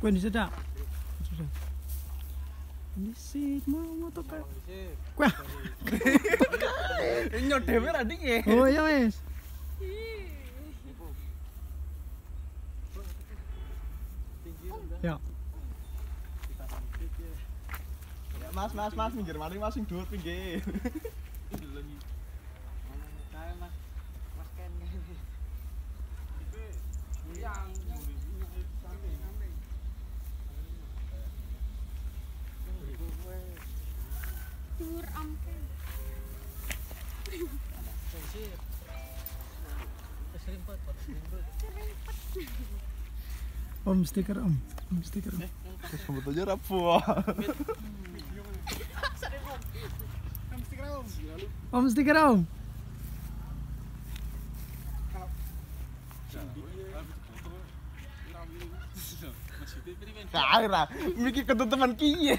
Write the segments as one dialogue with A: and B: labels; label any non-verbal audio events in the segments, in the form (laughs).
A: Kue di sedak. Sudah. Di sini mau motor kan. Kue.
B: Nyot dhewe ra ndik
A: Oh iya wes. Ya.
B: Ya Mas, Mas, Mas minggir mari Mas sing dhuwur pinggir.
A: Om stiker om. Om stiker om.
B: Wis sebut aja ra buah.
A: Om stiker om.
B: Kae ra. Miki ketutupan kiye.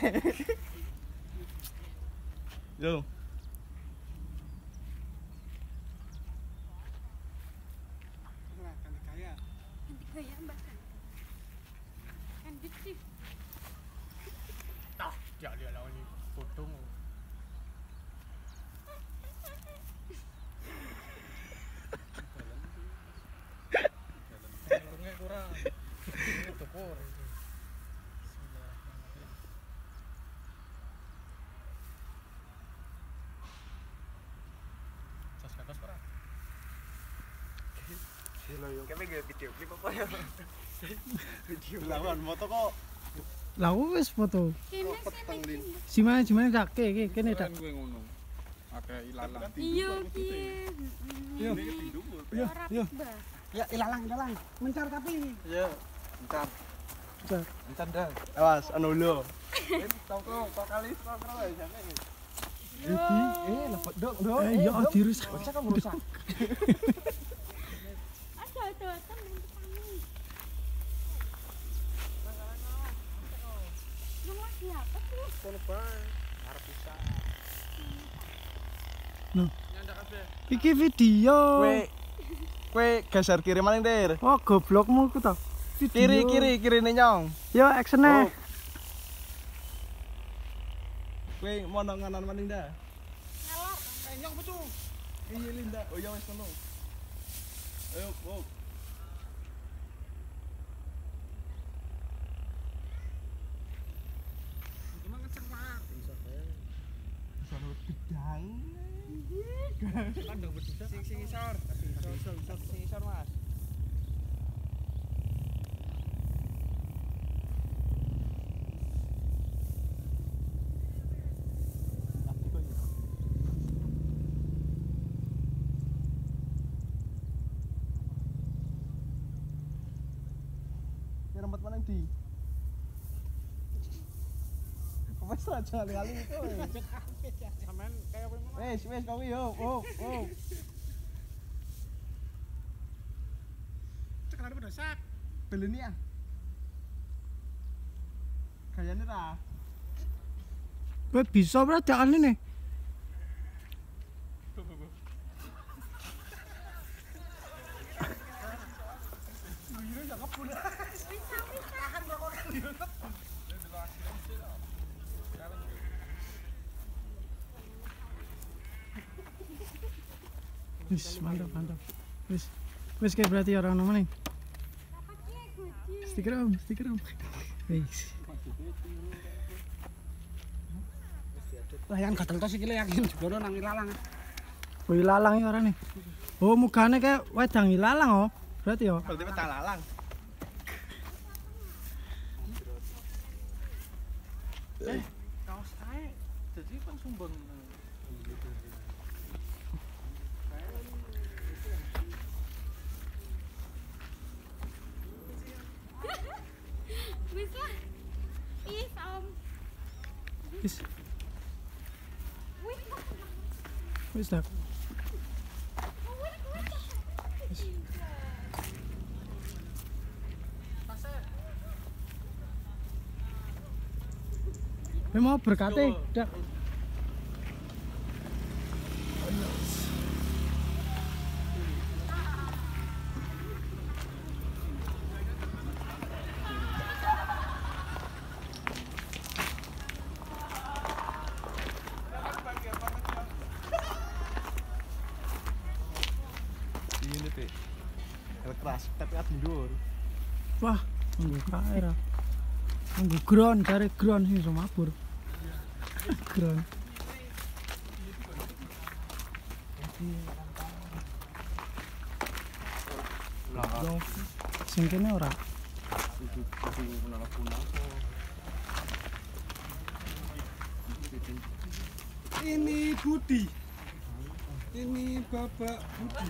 B: Yo. Ge video klip apa ya? Video lawan moto kok
A: Lah wes foto.
C: Kene
B: peteng lin.
A: Simane simane dak ke ke kene dak.
D: gue ngono. Ada ilalang.
C: Iya ki.
A: Yo. Yo, yo.
E: Ya ilalang ilalang. Mencar tapi.
B: Iya. Bentar.
A: Bentar.
B: Bentar dah. Awas anu lo. Tau kok kok kali kok kok ya jane.
E: Eh lepet dok dok.
A: Eh ya dirus.
E: Bocah kamu rusak. (laughs)
C: Yang.
A: Iki video.
B: Kowe kowe geser kiri maning, Der.
A: Oh goblokmu ku tau.
B: Kiri kiri kiri nih nyong.
A: Yo action
B: Oh. Kowe mau nang nganan maning dah.
C: Ngelor.
B: Eh nyong betul. Iya Linda. Oh ya wis kono. Ayo, oh. Gedang. Sing sing isor. Isor isor isor sing isor Mas. Ya mana di? Wes aja kali itu.
D: Sampean kayak apa emang?
B: Wes wes kau yo. Oh oh.
D: Cekal pada sak.
B: Beleni ya. Kayaknya ra.
A: Kowe bisa berarti ane nih. Wis mantap mantap. Wis wis kayak berarti orang nomor nih. Stiker om, stiker om. Wis.
E: Lah yang gatel tos iki yakin jeblono nang ilalang.
A: Oh ilalang orang nih. Oh mukanya kayak wedang ilalang oh. Berarti yo.
B: Berarti petang lalang.
D: Eh, kaos ae. Jadi kan sumbang.
C: Wis lah. Is om.
A: Wis.
C: wis
A: dak. Kowe mau berkate, dak.
B: Tapi at mundur.
A: Wah, nggo kae ra. Nggo ground, cari ground sing iso mabur. Ground. Sing kene ora.
B: Itu.
E: Ini Budi. Ini Bapak Budi.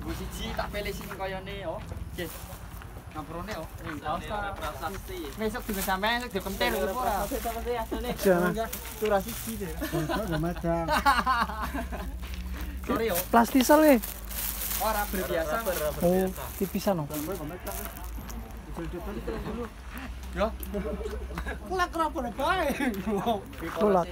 E: udah
F: siji tak pilih sing kayane yo. Nggih. Ngaprone yo. Besok juga sampean besok dipentil lho ora.
A: Jangan.
B: Curah siji deh.
F: Sorry yo.
A: Plastisel e.
F: Ora berbiasa.
A: Oh, tipisan no.
F: Ya. Kula kerapane bae. Kula.